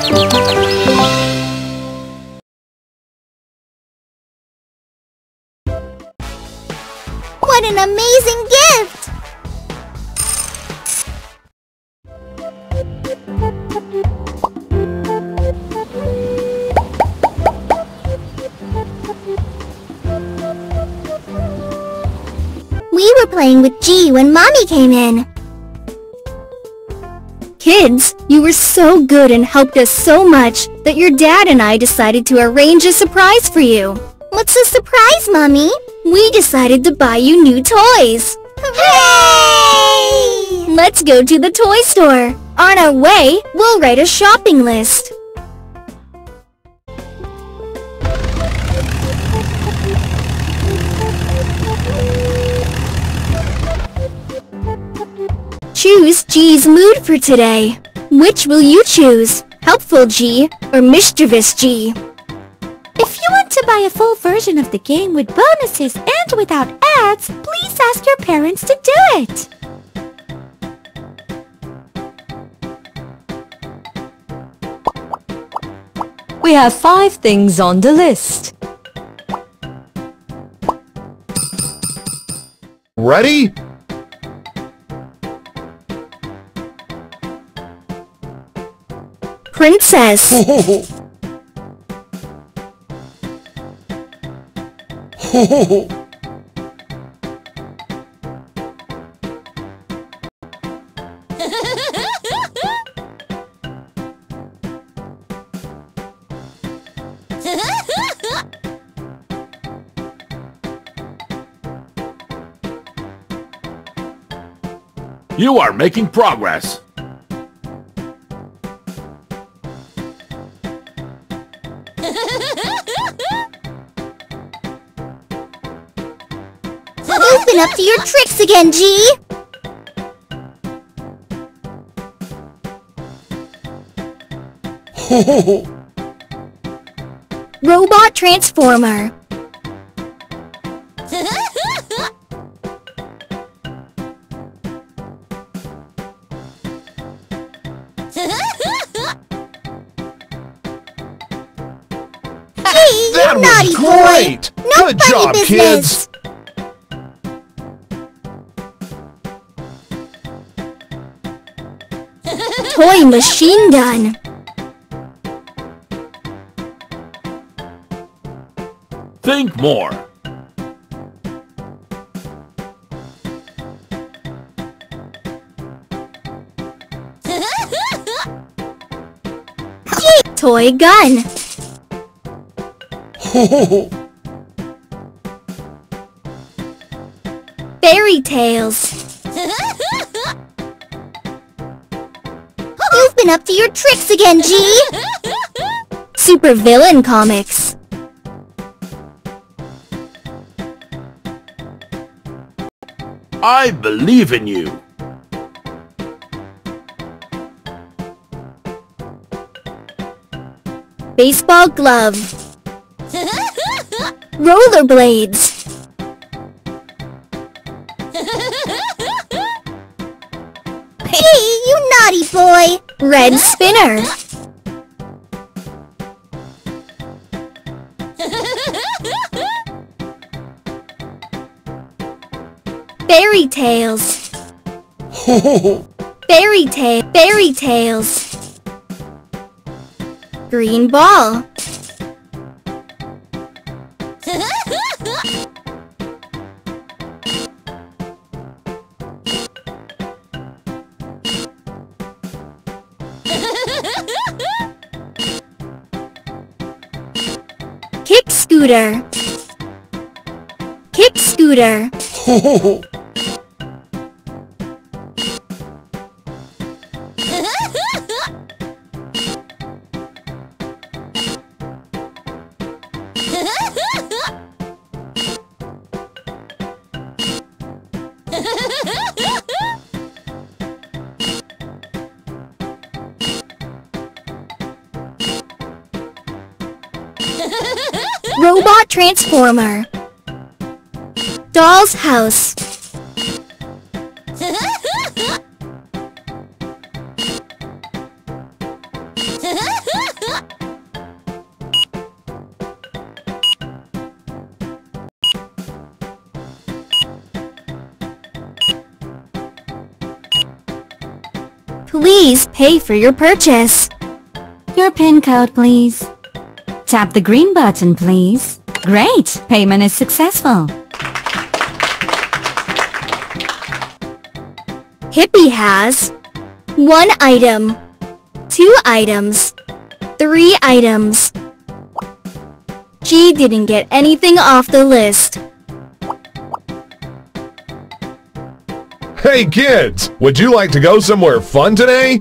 What an amazing gift! We were playing with G when Mommy came in. Kids, you were so good and helped us so much that your dad and I decided to arrange a surprise for you. What's the surprise, Mommy? We decided to buy you new toys. Hooray! Let's go to the toy store. On our way, we'll write a shopping list. Choose G's mood for today. Which will you choose? Helpful G or mischievous G? If you want to buy a full version of the game with bonuses and without ads, please ask your parents to do it. We have five things on the list. Ready? Princess. You are making progress. You've been up to your tricks again, G! Robot Transformer. You That naughty was boy! great! No Good funny job, business! kids! Toy Machine Gun. Think more. Toy Gun. Ho ho ho. Fairy Tales. You've been up to your tricks again, G! Super Villain Comics. I believe in you. Baseball Glove. Rollerblades. Hey, you naughty boy! Red Spinner. Fairy Tales. Ho ho ho. Fairy Tale. Fairy Tales. Green Ball. Kick Scooter. Kick Scooter. Robot Transformer Doll's House Please pay for your purchase. Your PIN code, please. Tap the green button, please. Great! Payment is successful. Hippie has one item, two items, three items. G didn't get anything off the list. Hey kids, would you like to go somewhere fun today?